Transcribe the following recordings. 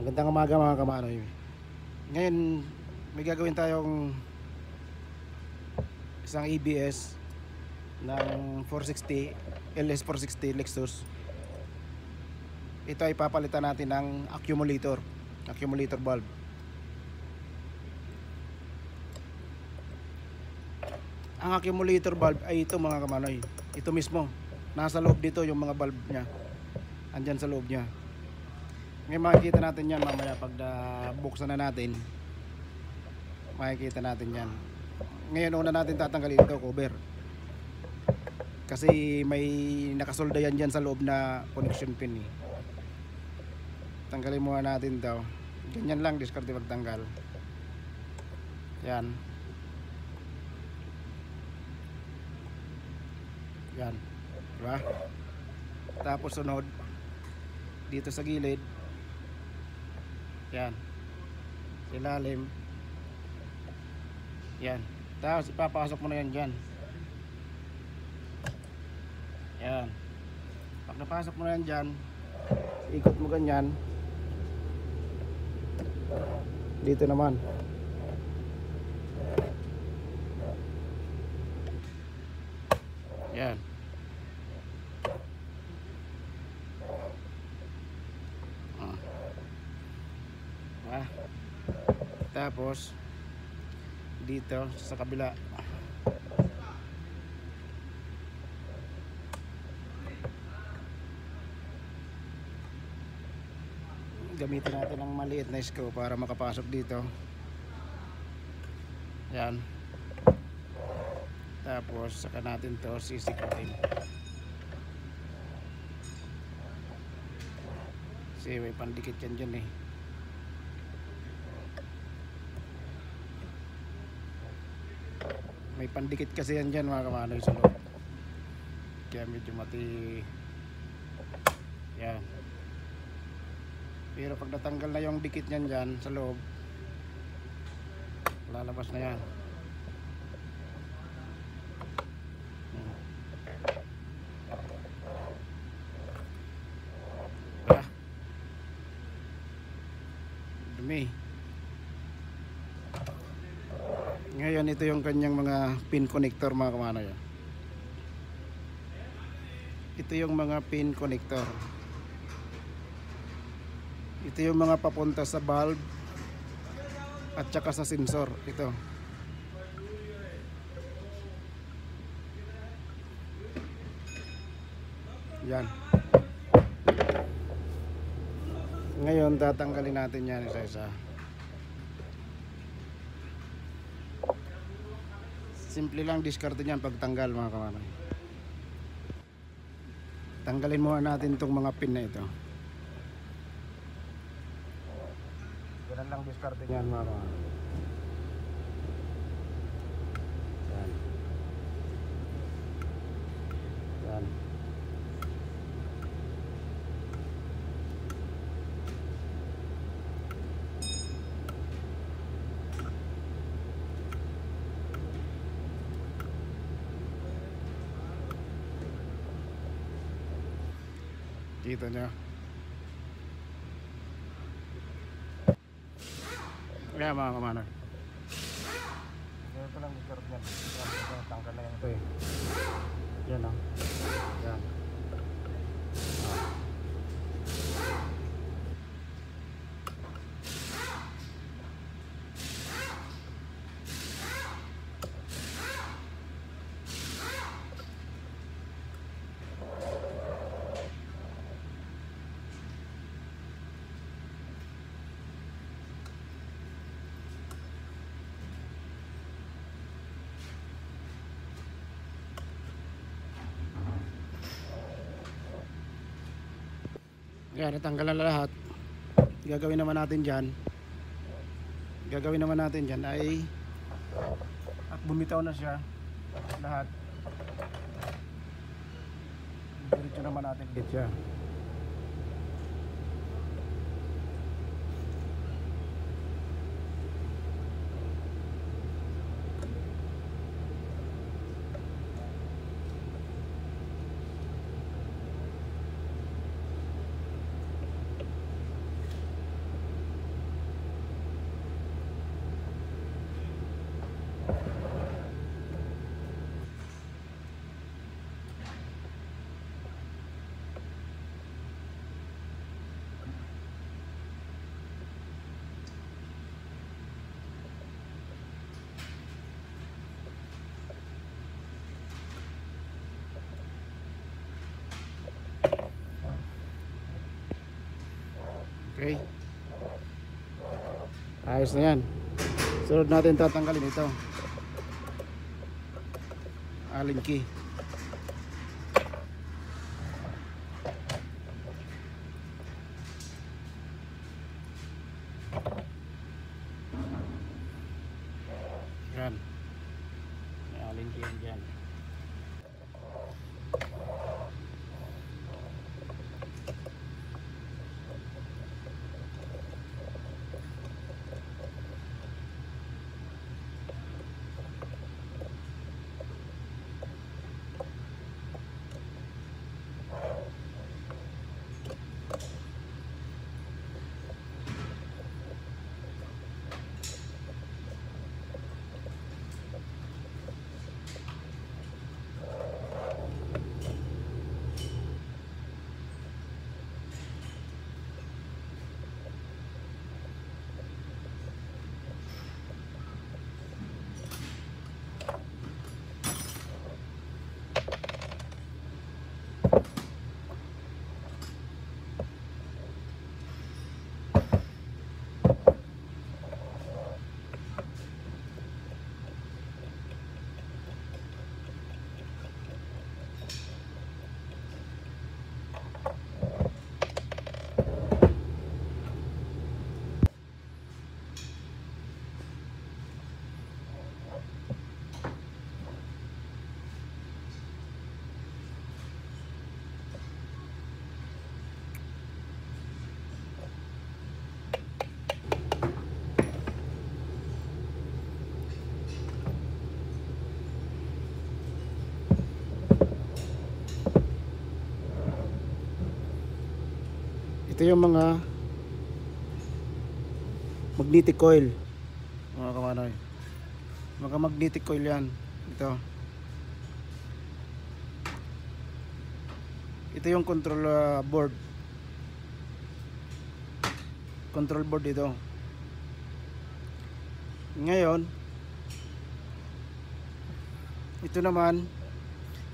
Magandang umaga mga kamanoy. Ngayon, may gagawin tayong isang ABS ng 460 LS 460 Lexus. Ito ay papalitan natin ng accumulator, accumulator bulb. Ang accumulator bulb ay ito mga kamanoy. Ito mismo. Nasa loob dito yung mga bulb niya. Andyan sa loob niya. Ngayon makikita natin yan mamaya pag na buksan na natin. Makikita natin yan. Ngayon una natin tatanggalin ito cover. Kasi may nakasolda yan dyan sa loob na connection pin eh. Tanggalin muna natin daw. Ganyan lang diskarte pagtanggal. Yan. Yan. Diba? Tapos sunod dito sa gilid yan. Sa ilalim yan. Tapos ipapasok mo na yan dyan. Yan. Pag napasok mo na yan dyan ikot mo ganyan. Dito naman. Yan Ah. Ah. Tapos dito sa kabila. Gamitin natin ng maliit na screw para makapasok dito. Yan. Tapos saka natin to sisikutin. Kasi may pandikit yan dyan eh. May pandikit kasi yan dyan mga kamanoy sa loob. Kaya medyo mati... Yan. Pero pag natanggal na yung dikit niyan dyan sa loob, lalabas na yan. Ngayon ito yung kanyang mga pin connector mga kamanoy. ah. Ito yung mga pin connector. Ito yung mga papunta sa bulb at saka sa sensor. Ito. Yan. Ngayon tatanggalin natin yan isa-isa. Simple lang diskarte niyan pagtanggal mga kamanay. Tanggalin muna natin itong mga pin na ito. Ganun lang diskarte niyan mga kamanay. Yan. Yan. Kita nyo. Kaya mga kamanar. Ganito lang discard yan. Tanggal na yan ito eh. Yan o. Yan. Yan, natanggalan na lahat. Gagawin naman natin dyan. Gagawin naman natin dyan ay at bumitaw na siya lahat. Diretso naman natin dito Okay. Ayos na yan. Sunod natin tatanggalin ito. Allen key. Yan. May Allen key yan dyan. Ito yung mga magnetic coil. Mga kamanoy. Mga magnetic coil yan. Ito. Ito yung control uh, board. Control board ito. Ngayon, ito naman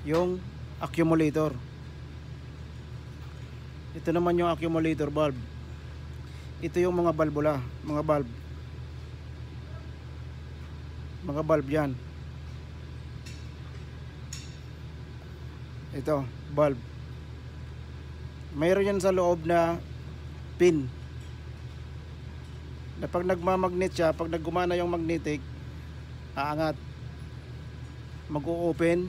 yung accumulator. Ito naman yung accumulator valve. Ito yung mga valvula, mga valve. Mga valve yan. Ito, valve. Mayroon yan sa loob na pin. Na pag nagmamagnet siya, pag naggumana yung magnetic, aangat. Mag-o-open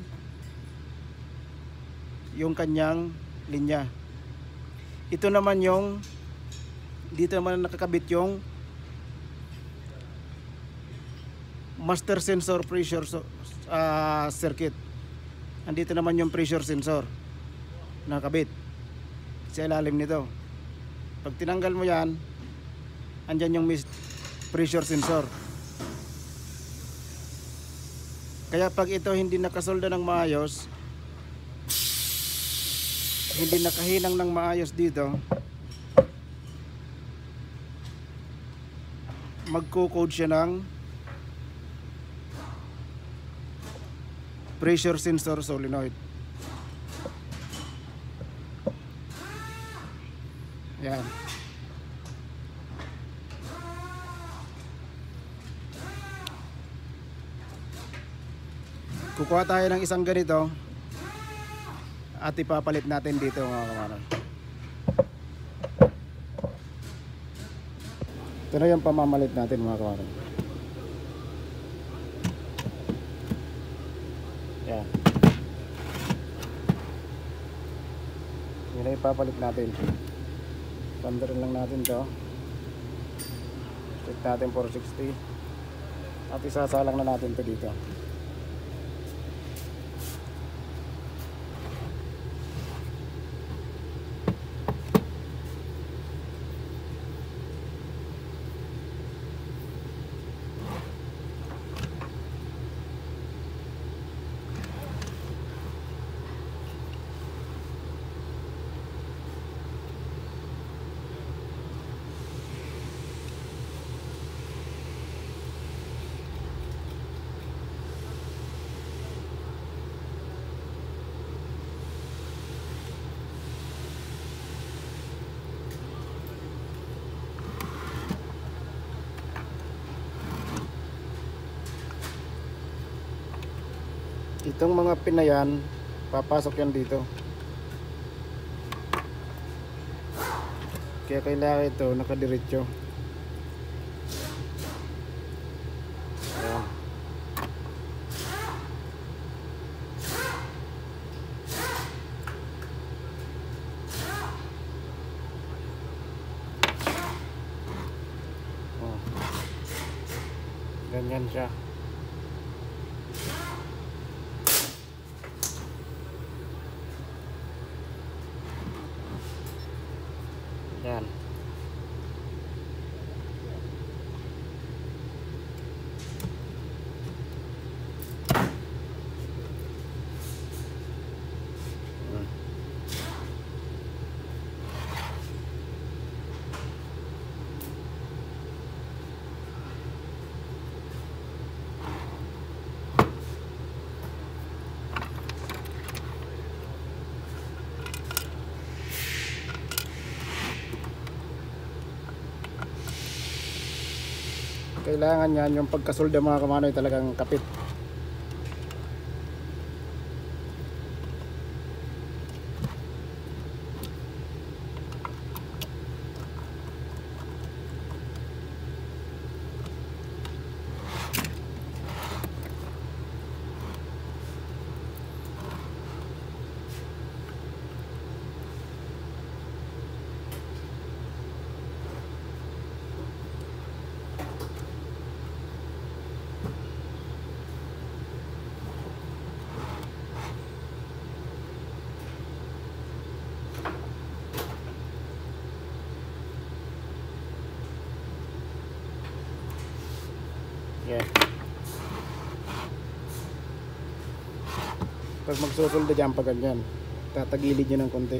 yung kanyang linya ito naman yung dito naman nakakabit yung master sensor pressure ah, circuit. Andito naman yung pressure sensor nakabit sa ilalim nito. Pag tinanggal mo yan andyan yung pressure sensor. Kaya pag ito hindi nakasolda ng maayos hindi nakahinang ng maayos dito. Magko-code siya ng pressure sensor solenoid. Yan. Kukuha tayo ng isang ganito at ipapalit natin dito mga kamaran ito na yung pamamalit natin mga kamaran yan. Yun na ipapalit natin. Pandarin lang natin to. Check natin 460 at isasalang na natin to dito Itong mga pin na yan, papasok yan dito. Kaya kailangan ito nakadiretso. Oh. Ganyan siya. Yan. Hmm. Kailangan yan yung pagkasulda mga kamanoy talagang kapit. Yan. Pag magsusulda dyan pa ganyan, tatagilid nyo ng konti.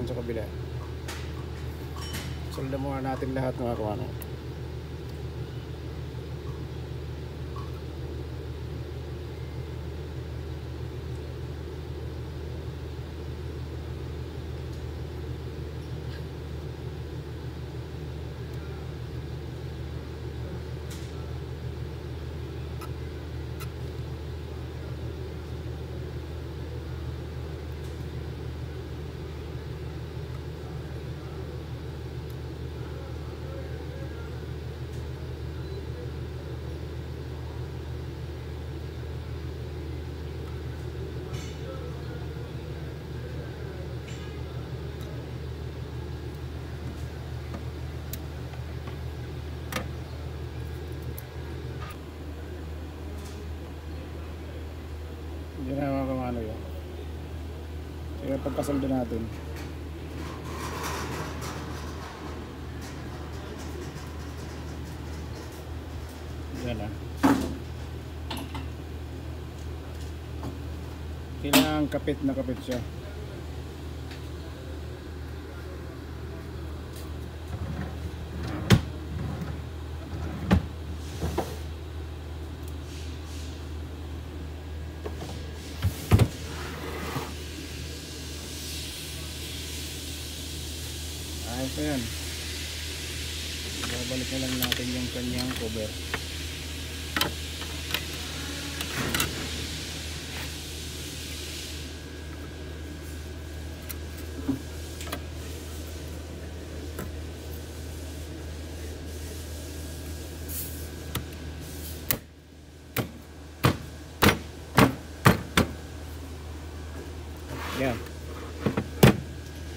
Naman sa kabila. Sulda muna natin lahat mga kumano. pagkasaldo natin. Yan ah. Kailangan kapit na kapit siya. Na yan. Babalik na lang natin yung kanyang cover. Yan.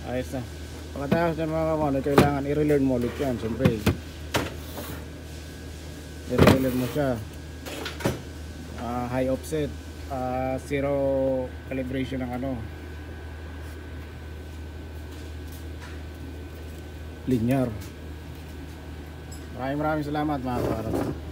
Ayos na. Pagkatapos yan mga kamano, kailangan i-relearn mo ulit yan, siyempre. I-relearn mo siya. Ah, high offset. ah, zero calibration ng ano. Linear. Maraming maraming salamat mga kaparap.